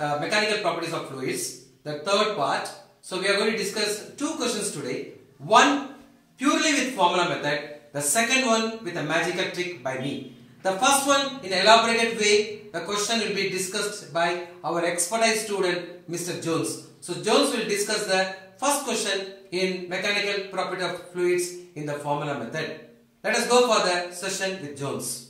the mechanical properties of fluids, the third part. So we are going to discuss two questions today. One purely with formula method, the second one with a magical trick by me. The first one in elaborated way, the question will be discussed by our expertise student Mr. Jones. So Jones will discuss the first question in mechanical property of fluids in the formula method. Let us go for the session with Jones.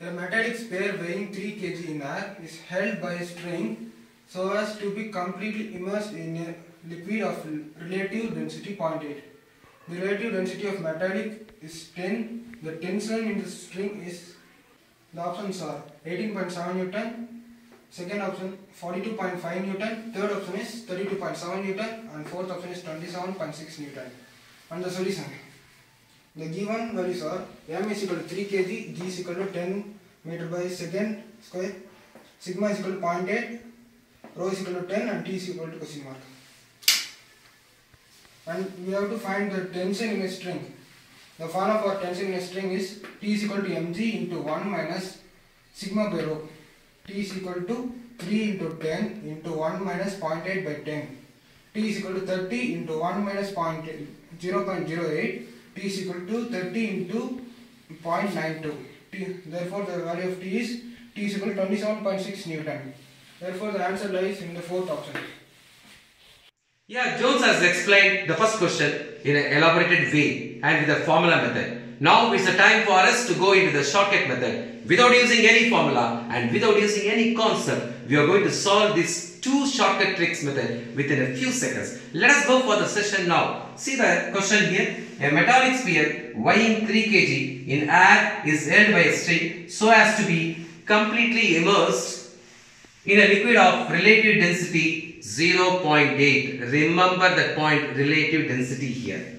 A metallic sphere weighing 3 kg in air is held by a string so as to be completely immersed in a liquid of relative density 0.8. The relative density of metallic is 10. The tension in the string is the options are 18.7 Newton, second option 42.5 Newton, third option is 32.7 Newton and fourth option is 27.6 Newton. And the solution. The given values are m is equal to 3 kg, g is equal to 10 meter by second square, sigma is equal to 0.8, rho is equal to 10 and t is equal to question mark. And we have to find the tension in a string. The formula for tension in a string is T is equal to mg into 1 minus sigma by rho. T is equal to 3 into 10 into 1 minus 0.8 by 10. T is equal to 30 into 1 minus 0.8, 0.08. T is equal to 30 into 0.92. T, therefore, the value of T is T is equal to 27.6 Newton. Therefore, the answer lies in the fourth option. Yeah, Jones has explained the first question in an elaborated way and with a formula method. Now it's the time for us to go into the shortcut method. Without using any formula and without using any concept, we are going to solve this two shortcut tricks method within a few seconds. Let us go for the session now. See the question here. A metallic sphere weighing 3 kg in air is held by a string so as to be completely immersed in a liquid of relative density 0.8. Remember the point relative density here.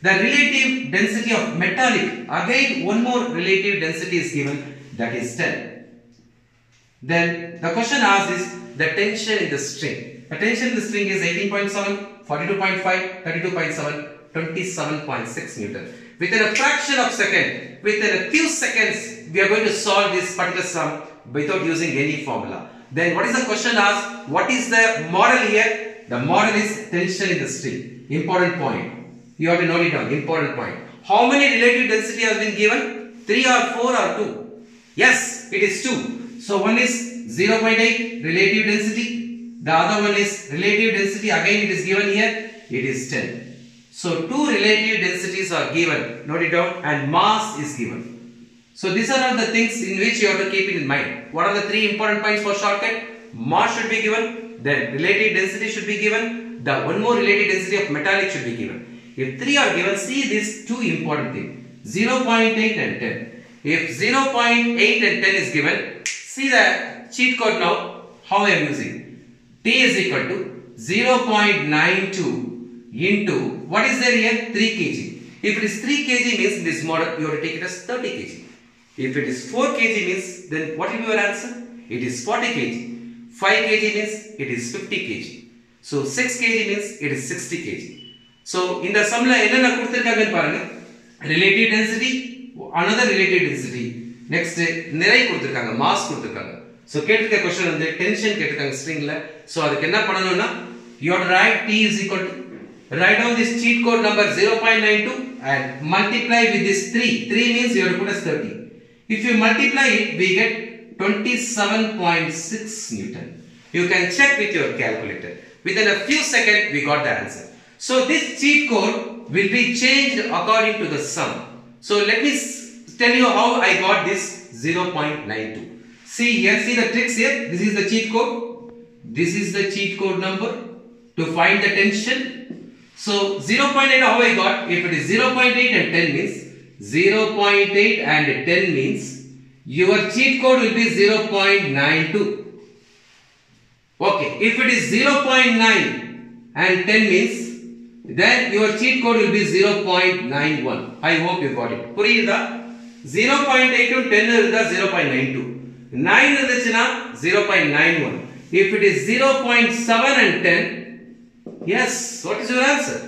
The relative density of metallic, again one more relative density is given that is 10. Then the question asked is the tension in the string. The tension in the string is 18.7, 42.5, 32.7, 27.6 Newton. Within a fraction of second, within a few seconds, we are going to solve this particular sum without using any formula. Then what is the question asked? What is the model here? The model is tension in the string. Important point. You have to note it down. Important point. How many relative density has been given? 3 or 4 or 2? Yes, it is 2. So one is 0.8 relative density. The other one is relative density. Again it is given here. It is 10. So two relative densities are given. Note it down. And mass is given. So these are all the things in which you have to keep in mind. What are the three important points for shortcut? Mass should be given, then relative density should be given, the one more relative density of metallic should be given. If three are given, see these two important things, 0.8 and 10. If 0.8 and 10 is given, see the cheat code now, how I am using. T is equal to 0.92 into, what is there here? 3 kg. If it is 3 kg means in this model, you have to take it as 30 kg. If it is 4 kg means, then what will be your answer? It is 40 kg. 5 kg means it is 50 kg. So 6 kg means it is 60 kg. So இந்த சம்ல என்னென்ன கொடுத்திருக்காங்கன்னு பாருங்க relative density another related density another related So, next நிறை question mass கொடுத்துருக்காங்க so கேட்டிருக்க question string. Tension so ஸ்ட்ரிங்கில் so அதுக்கு என்ன பண்ணணும்னா யோட் right T is equal to write down this cheat code number 0.92 and multiply with this 3. 3 means you have to put as 30. If you multiply it, we get 27.6 Newton. You can check with your calculator. Within a few seconds, we got the answer. So this cheat code will be changed according to the sum. So let me tell you how I got this 0.92. See here, see the tricks here. This is the cheat code. This is the cheat code number to find the tension. So 0.8 how I got? If it is 0.8 and 10 means 0.8 and 10 means your cheat code will be 0.92. Okay, if it is 0.9 and 10 means then your cheat code will be 0.91. I hope you got it. புரியுதா 0.8 to 10 இருந்தா 0.92. 9 இருந்துச்சுன்னா 0.91. If it is 0.7 and 10, yes, what is your answer?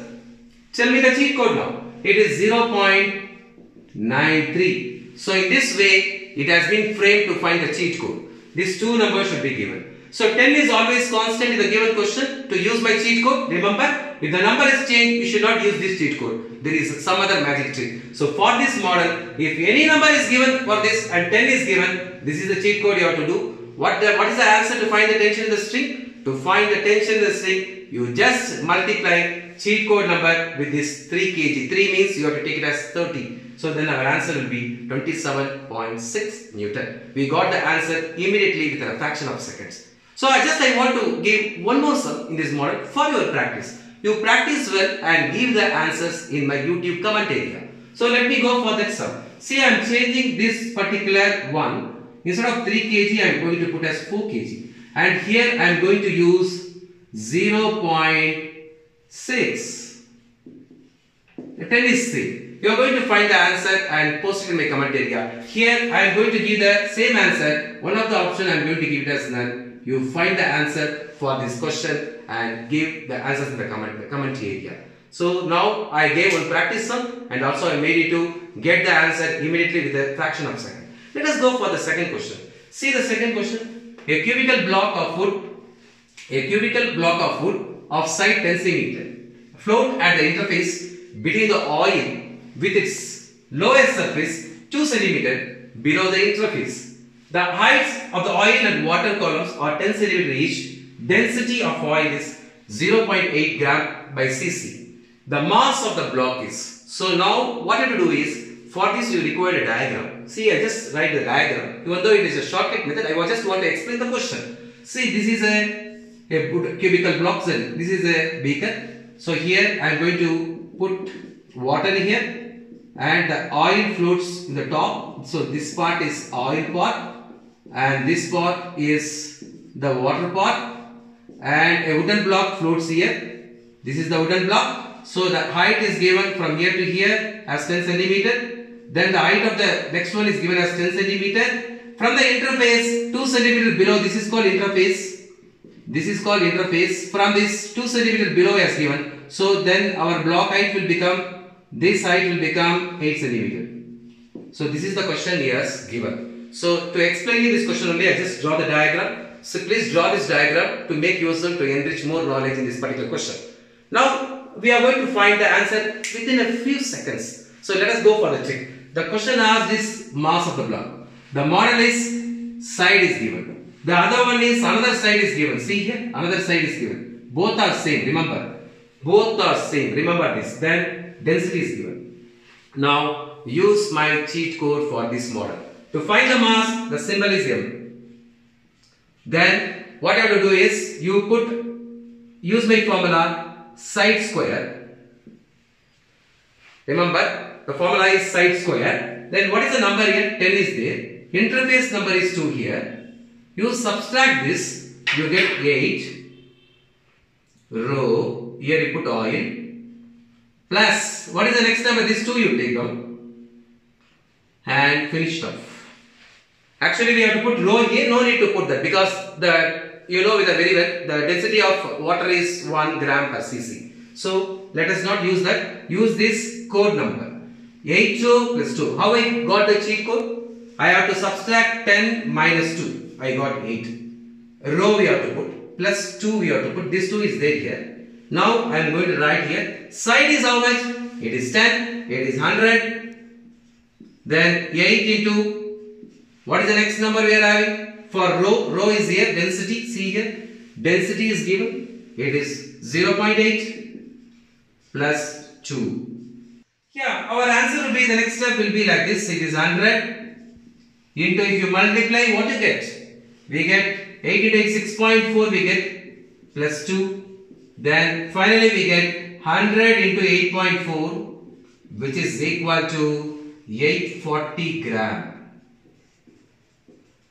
Tell me the cheat code now. It is 0.93. So in this way, it has been framed to find the cheat code. These two numbers should be given. So 10 is always constant in the given question. To use my cheat code, remember, if the number is changed, you should not use this cheat code. There is some other magic trick. So for this model, if any number is given for this and 10 is given, this is the cheat code you have to do. What, the, what is the answer to find the tension in the string? To find the tension in the string, you just multiply cheat code number with this 3 kg. 3 means you have to take it as 30. So then our answer will be 27.6 Newton. We got the answer immediately within a fraction of seconds. So I just I want to give one more sum in this model for your practice. You practice well and give the answers in my YouTube comment area. So let me go for that sum. See I am changing this particular one. Instead of 3 kg I am going to put as 4 kg. And here I am going to use 0.6. 10 is 3. You are going to find the answer and post it in my comment area. Here I am going to give the same answer. One of the option I am going to give it as none. You find the answer for this question and give the answers in the comment, the comment area. So now I gave one practice sum and also I made it to get the answer immediately with a fraction of a second. Let us go for the second question. See the second question. A cubical block of wood, a cubical block of wood of side 10 cm float at the interface between the oil with its lowest surface 2 cm below the interface. The heights of the oil and water columns are 10 cm each. Density of oil is 0.8 gram by cc. The mass of the block is. So now what you have to do is for this you require a diagram. See I just write the diagram. Even though it is a shortcut method I just want to explain the question. See this is a, a cubical block cell. This is a beaker. So here I am going to put water here and the oil floats in the top. So this part is oil part and this part is the water part and a wooden block floats here. This is the wooden block. So the height is given from here to here as 10 centimeter. Then the height of the next one is given as 10 centimeter. From the interface 2 centimeter below this is called interface. This is called interface. From this 2 centimeter below as given. So then our block height will become this height will become 8 centimeter. So this is the question yes given. So to explain you this question only I just draw the diagram. So please draw this diagram to make yourself to enrich more knowledge in this particular question. Now we are going to find the answer within a few seconds. So let us go for the trick. The question asks this mass of the block. The model is side is given. The other one is another side is given. See here another side is given. Both are same remember. Both are same remember this. Then density is given. Now use my cheat code for this model. To find the mass, the symbol is M. Then what you have to do is you put use my formula side square. Remember the formula is side square. Then what is the number here? 10 is there. Interface number is 2 here. You subtract this, you get 8. Rho, here you put oil plus what is the next number? This 2 you take down and finish off. Actually we have to put rho here, no need to put that because the you know with a very well the density of water is 1 gram per cc. So let us not use that, use this code number 8 2 plus 2. How I got the cheat code? I have to subtract 10 minus 2. I got 8. Rho we have to put plus 2 we have to put. This 2 is there here. Now I am going to write here. Side is how much? It is 10. It is 100. Then 8 into what is the next number we are having? For rho, rho is here. Density, see here. Density is given. It is 0.8 plus 2. Yeah, our answer will be the next step will be like this. It is 100 into if you multiply what you get? We get 8 into 6.4 we get plus 2 then finally we get 100 into 8.4 which is equal to 840 gram.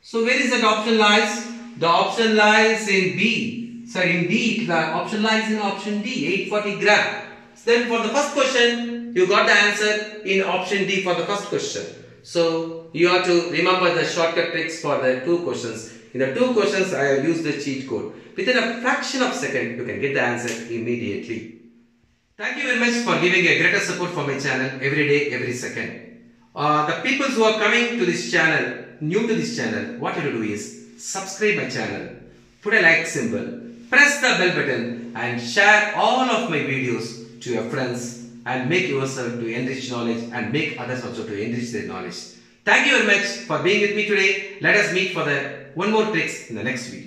So where is that option lies? The option lies in B. So in D, the option lies in option D, 840 gram. So then for the first question, you got the answer in option D for the first question. So you have to remember the shortcut tricks for the two questions. In the two questions, I have used the cheat code. Within a fraction of a second, you can get the answer immediately. Thank you very much for giving a greater support for my channel every day, every second. Uh, the people who are coming to this channel, new to this channel, what you have to do is subscribe my channel. put a like symbol, press the bell button and share all of my videos to your friends and make yourself to enrich knowledge and make others also to enrich their knowledge. Thank you very much for being with me today. Let us meet for the one more tricks in the next video.